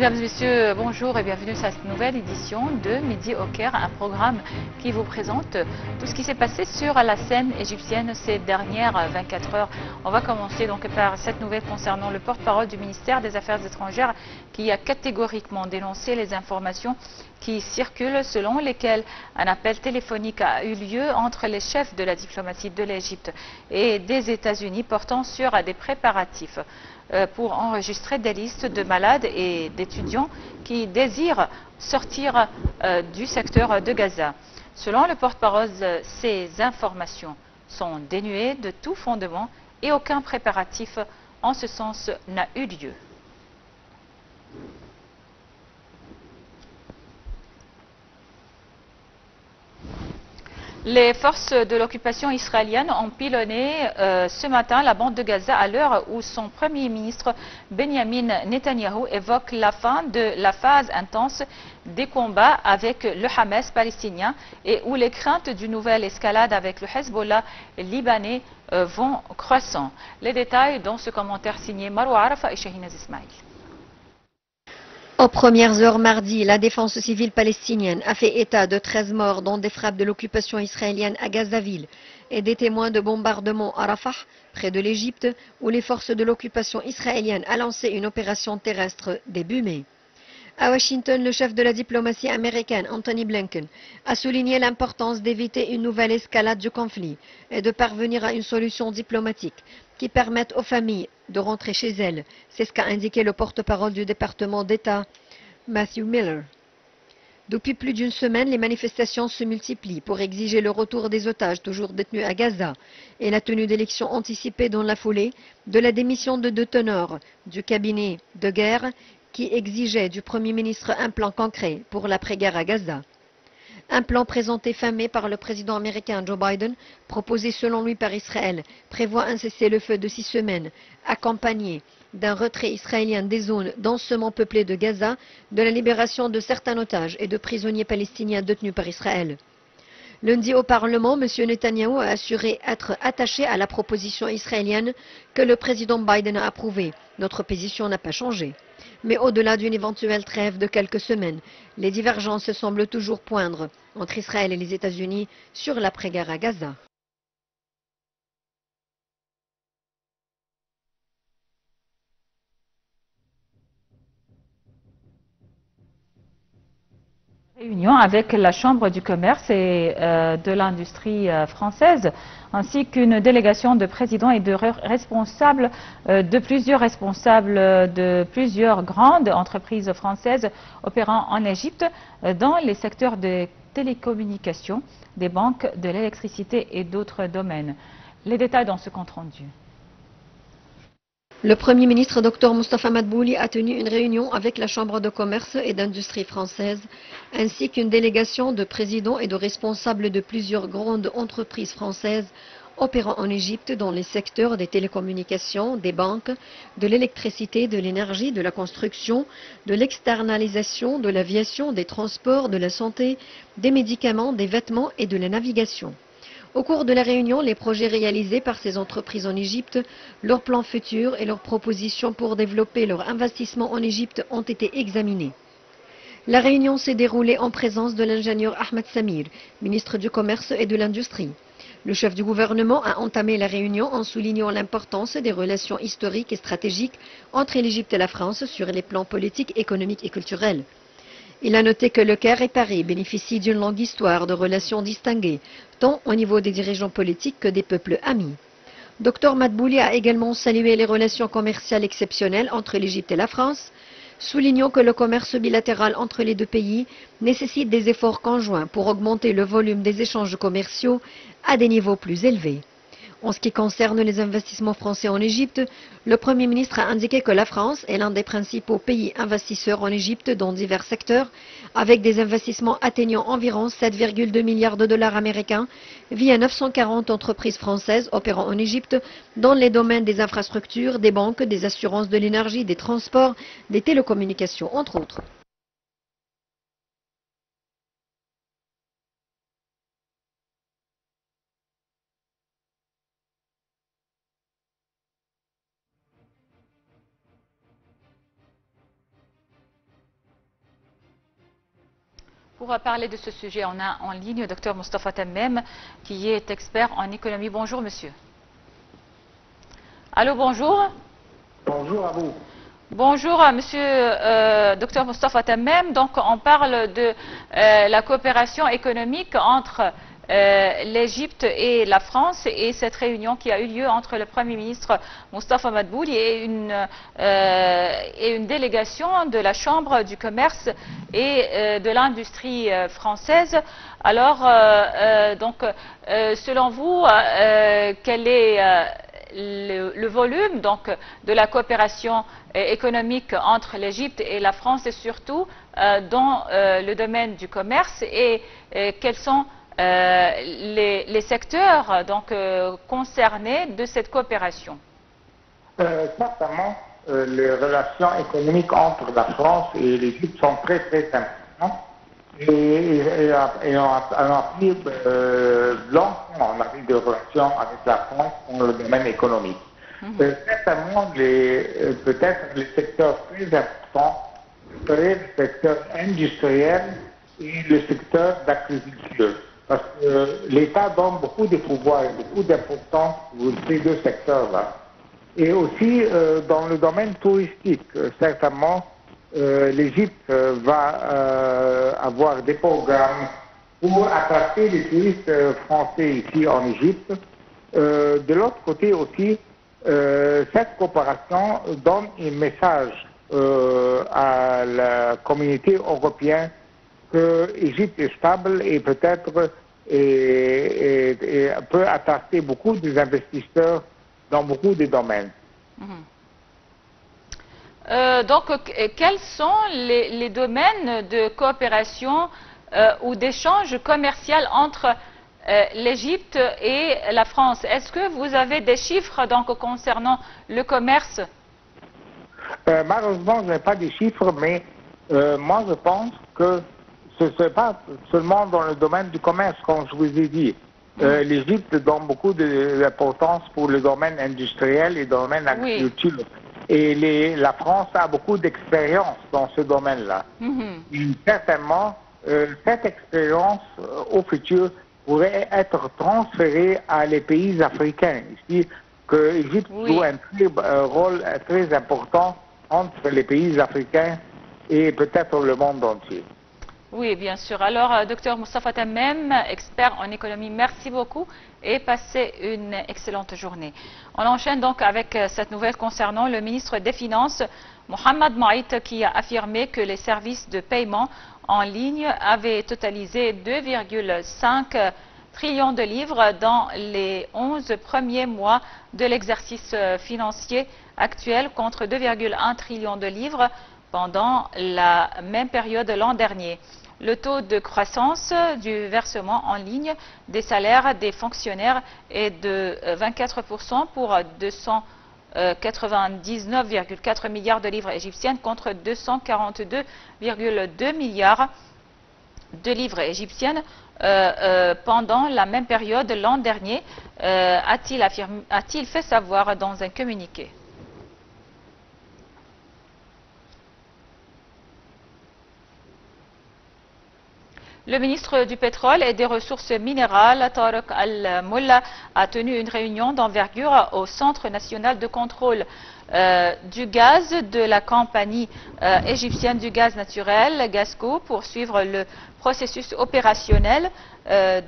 Mesdames et messieurs, bonjour et bienvenue à cette nouvelle édition de Midi au Caire, un programme qui vous présente tout ce qui s'est passé sur la scène égyptienne ces dernières 24 heures. On va commencer donc par cette nouvelle concernant le porte-parole du ministère des Affaires étrangères qui a catégoriquement dénoncé les informations qui circulent selon lesquelles un appel téléphonique a eu lieu entre les chefs de la diplomatie de l'Égypte et des États-Unis portant sur des préparatifs pour enregistrer des listes de malades et d'étudiants qui désirent sortir euh, du secteur de Gaza. Selon le porte-parole, ces informations sont dénuées de tout fondement et aucun préparatif en ce sens n'a eu lieu. Les forces de l'occupation israélienne ont pilonné euh, ce matin la bande de Gaza à l'heure où son premier ministre Benjamin Netanyahu évoque la fin de la phase intense des combats avec le Hamas palestinien et où les craintes d'une nouvelle escalade avec le Hezbollah libanais euh, vont croissant. Les détails dans ce commentaire signé Marwa Arafa et Shahinaz Ismail. Aux premières heures mardi, la défense civile palestinienne a fait état de 13 morts dont des frappes de l'occupation israélienne à Gazaville et des témoins de bombardements à Rafah, près de l'Égypte, où les forces de l'occupation israélienne ont lancé une opération terrestre début mai. À Washington, le chef de la diplomatie américaine, Anthony Blinken, a souligné l'importance d'éviter une nouvelle escalade du conflit et de parvenir à une solution diplomatique qui permette aux familles de rentrer chez elles. C'est ce qu'a indiqué le porte-parole du département d'État, Matthew Miller. Depuis plus d'une semaine, les manifestations se multiplient pour exiger le retour des otages toujours détenus à Gaza et la tenue d'élections anticipées dans la foulée de la démission de deux teneurs du cabinet de guerre qui exigeait du Premier ministre un plan concret pour l'après-guerre à Gaza. Un plan présenté fin mai par le président américain Joe Biden, proposé selon lui par Israël, prévoit un cessez-le-feu de six semaines, accompagné d'un retrait israélien des zones densément peuplées de Gaza, de la libération de certains otages et de prisonniers palestiniens détenus par Israël. Lundi au Parlement, M. Netanyahu a assuré être attaché à la proposition israélienne que le président Biden a approuvée. Notre position n'a pas changé. Mais au-delà d'une éventuelle trêve de quelques semaines, les divergences semblent toujours poindre entre Israël et les États-Unis sur l'après-guerre à Gaza. Avec la Chambre du commerce et euh, de l'industrie euh, française, ainsi qu'une délégation de présidents et de responsables, euh, de plusieurs responsables de plusieurs grandes entreprises françaises opérant en Égypte dans les secteurs des télécommunications, des banques, de l'électricité et d'autres domaines. Les détails dans ce compte rendu. Le Premier ministre Dr Mustafa Madbouli a tenu une réunion avec la Chambre de commerce et d'industrie française, ainsi qu'une délégation de présidents et de responsables de plusieurs grandes entreprises françaises opérant en Égypte dans les secteurs des télécommunications, des banques, de l'électricité, de l'énergie, de la construction, de l'externalisation, de l'aviation, des transports, de la santé, des médicaments, des vêtements et de la navigation. Au cours de la réunion, les projets réalisés par ces entreprises en Égypte, leurs plans futurs et leurs propositions pour développer leur investissement en Égypte ont été examinés. La réunion s'est déroulée en présence de l'ingénieur Ahmed Samir, ministre du Commerce et de l'Industrie. Le chef du gouvernement a entamé la réunion en soulignant l'importance des relations historiques et stratégiques entre l'Égypte et la France sur les plans politiques, économiques et culturels. Il a noté que le Caire et Paris bénéficient d'une longue histoire de relations distinguées, tant au niveau des dirigeants politiques que des peuples amis. Dr Madbouli a également salué les relations commerciales exceptionnelles entre l'Égypte et la France, soulignant que le commerce bilatéral entre les deux pays nécessite des efforts conjoints pour augmenter le volume des échanges commerciaux à des niveaux plus élevés. En ce qui concerne les investissements français en Égypte, le Premier ministre a indiqué que la France est l'un des principaux pays investisseurs en Égypte dans divers secteurs, avec des investissements atteignant environ 7,2 milliards de dollars américains via 940 entreprises françaises opérant en Égypte dans les domaines des infrastructures, des banques, des assurances de l'énergie, des transports, des télécommunications, entre autres. Pour parler de ce sujet, on a en ligne Dr Mustafa Tammem, qui est expert en économie. Bonjour, monsieur. Allô, bonjour. Bonjour à vous. Bonjour, monsieur euh, Dr Mustafa Tammem. Donc, on parle de euh, la coopération économique entre euh, l'Égypte et la France et cette réunion qui a eu lieu entre le Premier ministre Mustafa Madbouli et une, euh, et une délégation de la Chambre du commerce et euh, de l'industrie française. Alors, donc, selon vous, quel est le, volume donc, de la coopération économique entre l'Égypte et la France et surtout dans le domaine du commerce et quels sont euh, les, secteurs donc, euh, concernés de cette coopération euh, Certainement, les relations économiques entre la France et l'Égypte sont très très importantes. Et, on, a, pris longtemps, on a pris des relations avec la France dans le domaine économique. Mhm. certainement, peut-être les secteurs plus importants seraient le secteur industriel et le secteur d'agriculture. Parce que l'État donne beaucoup de pouvoir et beaucoup d'importance pour ces deux secteurs-là. Et aussi euh, dans le domaine touristique, euh, certainement, euh, l'Égypte va avoir des programmes pour attraper les touristes français ici en Égypte. de l'autre côté aussi, cette coopération donne un message à la communauté européenne que l'Égypte est stable et peut-être peut attraper beaucoup des investisseurs dans beaucoup de domaines. Mhm. Euh, donc, quels sont les, domaines de coopération euh, ou d'échange commercial entre euh, l'Égypte et la France? Est-ce que vous avez des chiffres donc, concernant le commerce? Malheureusement, je n'ai pas de chiffres, mais moi je pense que ce n'est pas seulement dans le domaine du commerce, comme je vous ai dit. Euh, mm. L'Égypte donne beaucoup d'importance pour le domaine industriel et le domaine agriculture. Et la France a beaucoup d'expérience dans ce domaine-là. Mm-hmm. Certainement, euh, cette expérience euh, au futur pourrait être transférée à les pays africains. Ici, que l'Égypte joue un, un, rôle très important entre les pays africains et peut-être le monde entier. Oui, bien sûr. Alors, euh, docteur Moustapha Tammem, expert en économie, merci beaucoup et passez une excellente journée. On enchaîne donc avec euh, cette nouvelle concernant le ministre des Finances, Mohamed Maït, qui a affirmé que les services de paiement en ligne avaient totalisé 2,5 trillions de livres dans les 11 premiers mois de l'exercice euh, financier actuel contre 2,1 trillions de livres pendant la même période l'an dernier. Le taux de croissance du versement en ligne des salaires des fonctionnaires est de 24% pour 299,4 milliards de livres égyptiennes contre 242,2 milliards de livres égyptiennes euh, euh, pendant la même période l'an dernier, euh, a-t-il fait savoir dans un communiqué? Le ministre du Pétrole et des Ressources minérales, Tariq Al-Mulla, a tenu une réunion d'envergure au Centre national de contrôle euh, du gaz de la compagnie euh, égyptienne du gaz naturel, Gasco, pour suivre le processus opérationnel euh,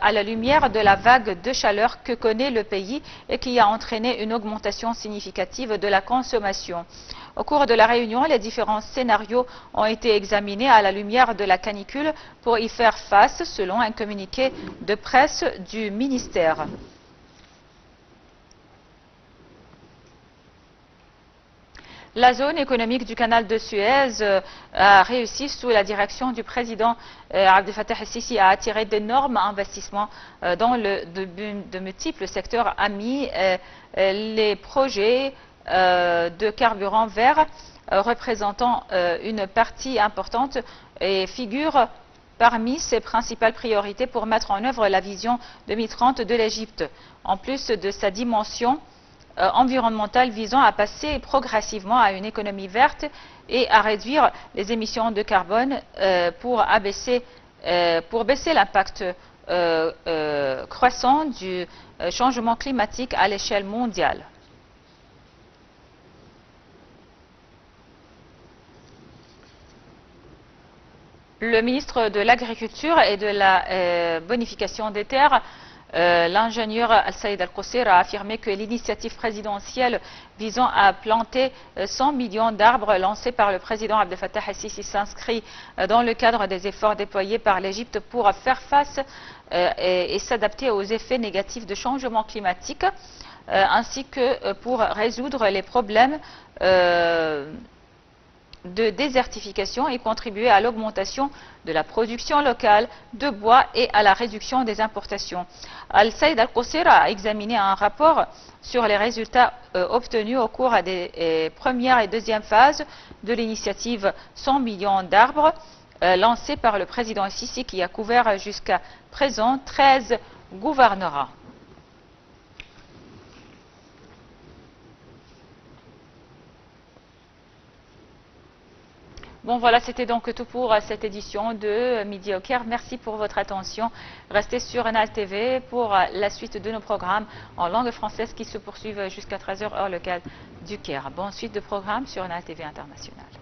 à la lumière de la vague de chaleur que connaît le pays et qui a entraîné une augmentation significative de la consommation. Au cours de la réunion, les différents scénarios ont été examinés à la lumière de la canicule pour y faire face, selon un communiqué de presse du ministère. La zone économique du canal de Suez euh, a réussi sous la direction du président euh, Abdel Fattah al-Sisi à attirer d'énormes investissements euh, dans de, multiples secteurs amis. les projets de carburant vert représentant une partie importante et figurent parmi ses principales priorités pour mettre en œuvre la vision 2030 de l'Égypte. En plus de sa dimension environnementale visant à passer progressivement à une économie verte et à réduire les émissions de carbone euh, pour abaisser pour baisser l'impact croissant du changement climatique à l'échelle mondiale. Le ministre de l'Agriculture et de la bonification des terres euh, l'ingénieur Al-Saïd Al-Qusir a affirmé que l'initiative présidentielle visant à planter 100 euh, millions d'arbres lancée par le président Abdel Fattah al-Sisi s'inscrit euh, dans le cadre des efforts déployés par l'Égypte pour faire face et, s'adapter aux effets négatifs de changement climatique, ainsi que pour résoudre les problèmes de désertification et contribuer à l'augmentation de la production locale de bois et à la réduction des importations. Al-Saïd Al-Qusir a examiné un rapport sur les résultats euh, obtenus au cours des euh, premières et deuxièmes phases de l'initiative 100 millions d'arbres euh, lancée par le président Sisi qui a couvert jusqu'à présent 13 gouvernorats. Bon voilà, c'était donc tout pour euh, cette édition de Midi au Caire. Merci pour votre attention. Restez sur NAL TV pour euh, la suite de nos programmes en langue française qui se poursuivent jusqu'à 13h heure locale du Caire. Bonne suite de programmes sur NAL TV International.